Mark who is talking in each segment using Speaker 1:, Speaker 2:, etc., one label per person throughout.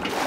Speaker 1: Gracias.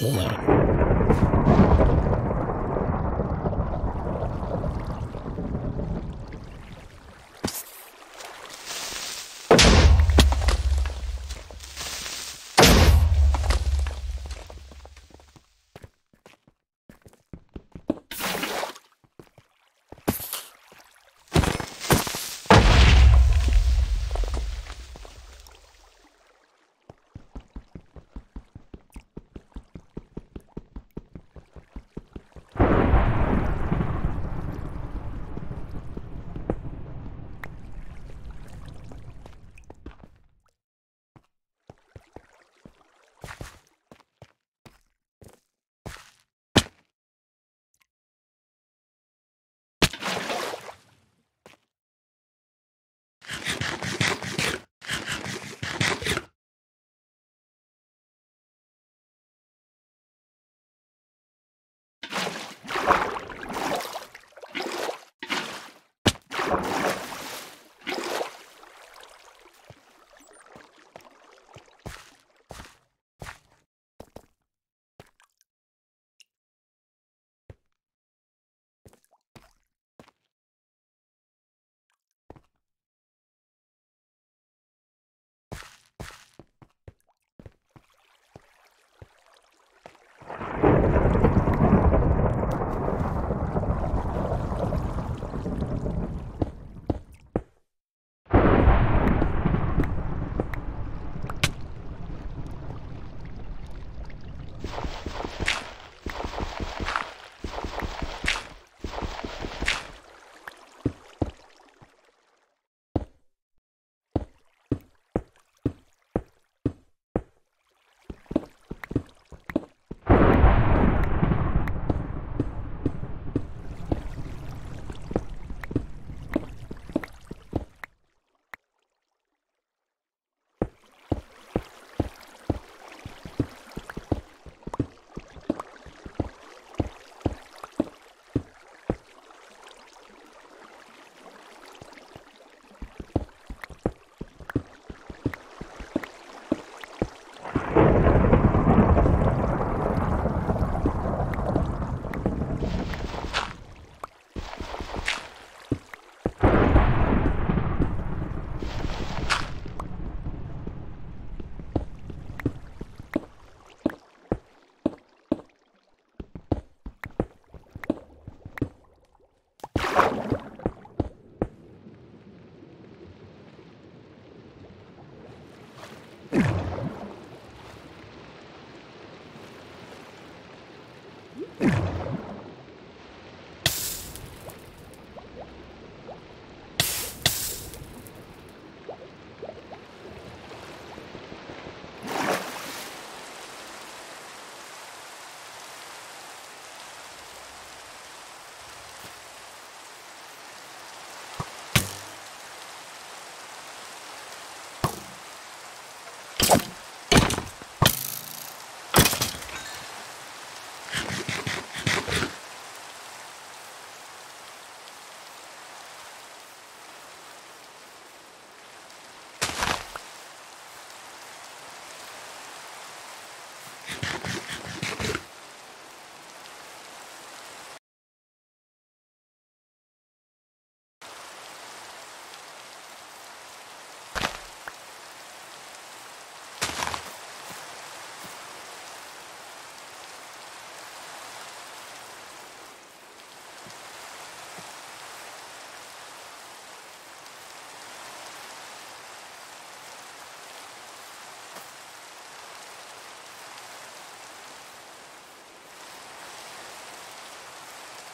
Speaker 2: here.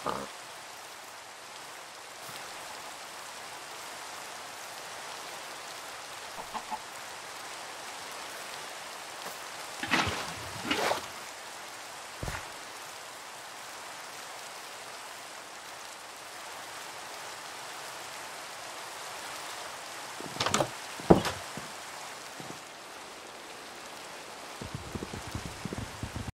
Speaker 2: Huh.